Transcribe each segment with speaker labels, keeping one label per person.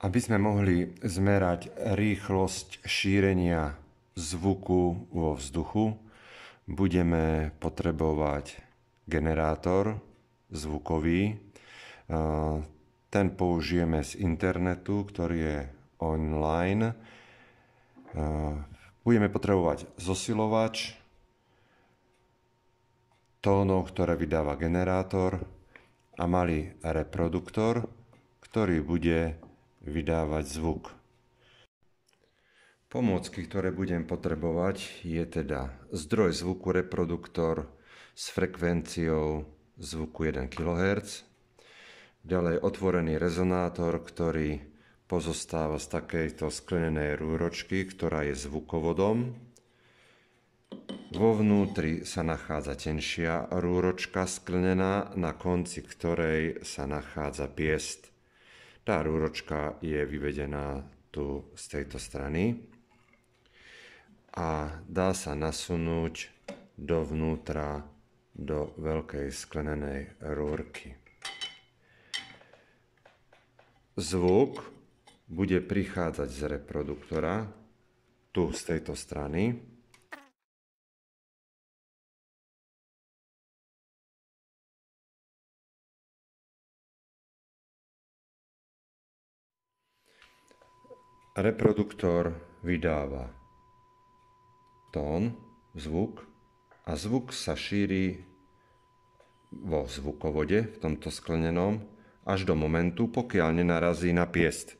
Speaker 1: Aby sme mohli zmerať rýchlosť šírenia zvuku vo vzduchu, budeme potrebovať generátor zvukový. Ten použijeme z internetu, ktorý je online. Budeme potrebovať zosilovač, tónov, ktoré vydáva generátor a malý reproduktor, ktorý bude vydávať zvuk. Pomôcky, ktoré budem potrebovať, je teda zdroj zvuku reproduktor s frekvenciou zvuku 1 kHz, ďalej otvorený rezonátor, ktorý pozostáva z takejto sklenenej rúročky, ktorá je zvukovodom. Vo vnútri sa nachádza tenšia rúročka sklenená, na konci ktorej sa nachádza piest. Tá rúročka je vyvedená tu z tejto strany a dá sa nasunúť dovnútra do veľkej sklenenej rúrky. Zvuk bude prichádzať z reproduktora, tu z tejto strany, Reproduktor vydáva tón, zvuk a zvuk sa šíri vo zvukovode, v tomto sklenenom, až do momentu, pokiaľ nenarazí na piest.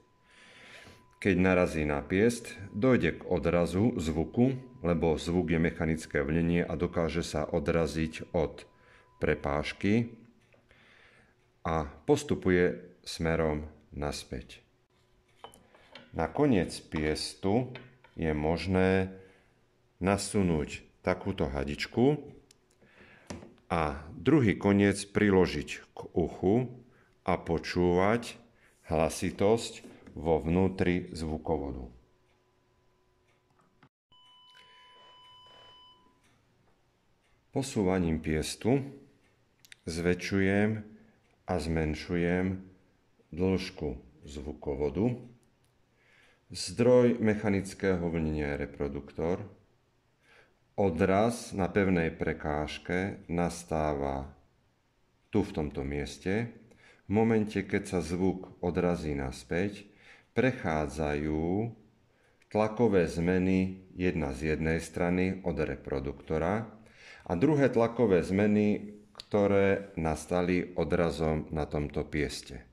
Speaker 1: Keď narazí na piest, dojde k odrazu zvuku, lebo zvuk je mechanické vlnenie a dokáže sa odraziť od prepážky a postupuje smerom naspäť. Na koniec piestu je možné nasunúť takúto hadičku a druhý koniec priložiť k uchu a počúvať hlasitosť vo vnútri zvukovodu. Posúvaním piestu zväčšujem a zmenšujem dĺžku zvukovodu Zdroj mechanického vlnenia je reproduktor. Odraz na pevnej prekážke nastáva tu v tomto mieste. V momente, keď sa zvuk odrazí naspäť, prechádzajú tlakové zmeny jedna z jednej strany od reproduktora a druhé tlakové zmeny, ktoré nastali odrazom na tomto pieste.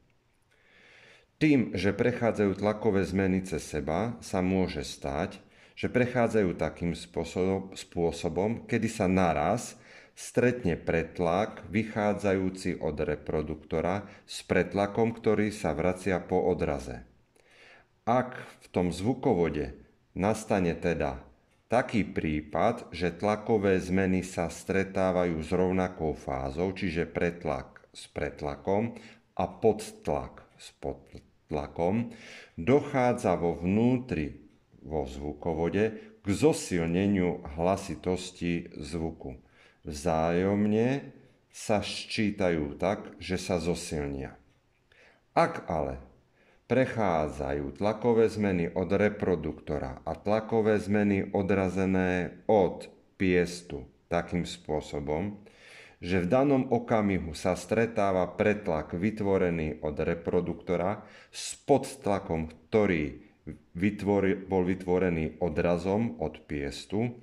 Speaker 1: Tým, že prechádzajú tlakové zmeny cez seba, sa môže stať, že prechádzajú takým spôsobom, spôsobom kedy sa naraz stretne pretlak vychádzajúci od reproduktora s pretlakom, ktorý sa vracia po odraze. Ak v tom zvukovode nastane teda taký prípad, že tlakové zmeny sa stretávajú s rovnakou fázou, čiže pretlak s pretlakom a podtlak s podtlakom, tlakom, dochádza vo vnútri vo zvukovode k zosilneniu hlasitosti zvuku. Vzájomne sa ščítajú tak, že sa zosilnia. Ak ale prechádzajú tlakové zmeny od reproduktora a tlakové zmeny odrazené od piestu takým spôsobom, že v danom okamihu sa stretáva pretlak vytvorený od reproduktora s podtlakom, ktorý vytvori, bol vytvorený odrazom od piestu,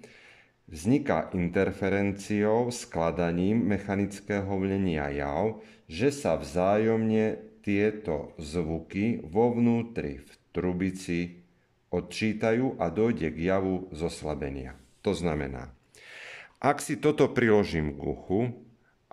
Speaker 1: vzniká interferenciou skladaním mechanického vlnenia jav, že sa vzájomne tieto zvuky vo vnútri v trubici odčítajú a dojde k javu zoslabenia. To znamená, ak si toto priložím k uchu,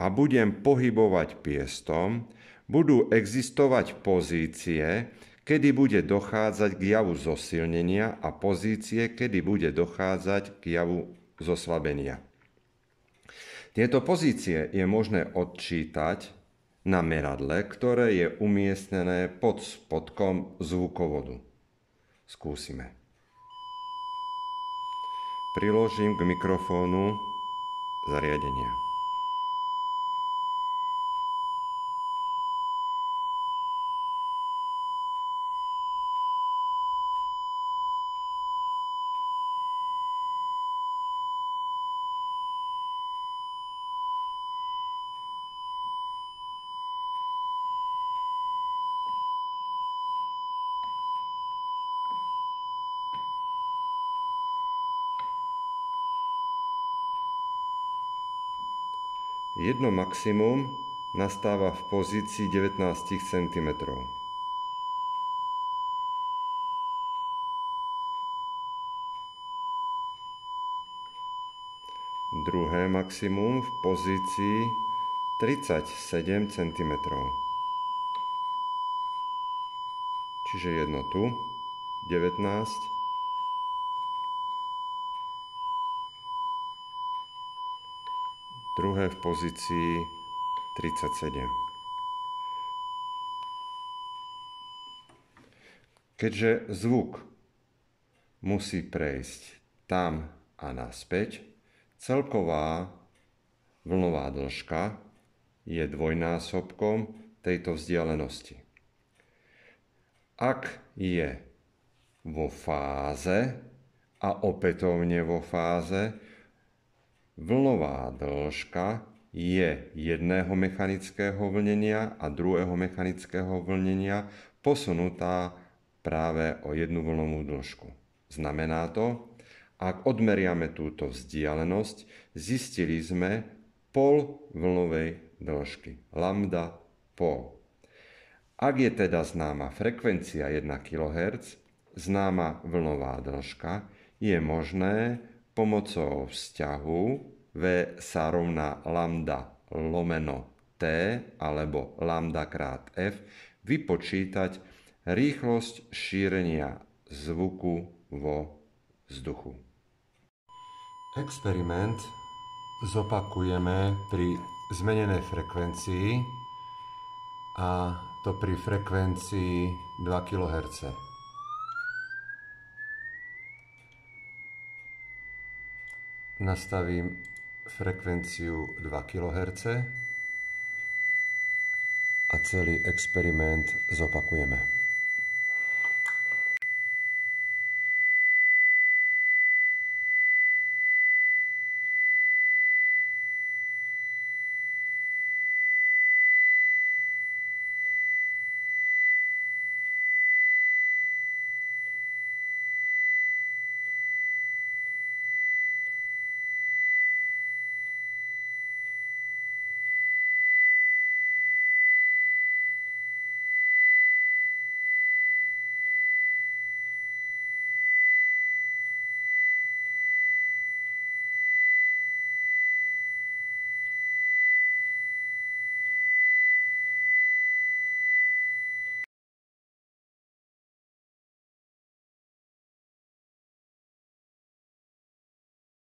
Speaker 1: a budem pohybovať piestom, budú existovať pozície, kedy bude dochádzať k javu zosilnenia a pozície, kedy bude dochádzať k javu zoslabenia. Tieto pozície je možné odčítať na meradle, ktoré je umiestnené pod spodkom zvukovodu. Skúsime. Priložím k mikrofónu zariadenia. Jedno maximum nastáva v pozícii 19 cm. Druhé maximum v pozícii 37 cm. Čiže jedno tu, 19 druhé v pozícii 37. Keďže zvuk musí prejsť tam a naspäť, celková vlnová dĺžka je dvojnásobkom tejto vzdialenosti. Ak je vo fáze a opätovne vo fáze, Vlnová dĺžka je jedného mechanického vlnenia a druhého mechanického vlnenia posunutá práve o jednu vlnovú dĺžku. Znamená to, ak odmeriame túto vzdialenosť, zistili sme pol vlnovej dĺžky, lambda pol. Ak je teda známa frekvencia 1 kHz, známa vlnová dĺžka, je možné pomocou vzťahu V sa rovná lambda lomeno T alebo lambda krát F vypočítať rýchlosť šírenia zvuku vo vzduchu. Experiment zopakujeme pri zmenenej frekvencii a to pri frekvencii 2 kHz. Nastavím frekvenciu 2 kHz a celý experiment zopakujeme.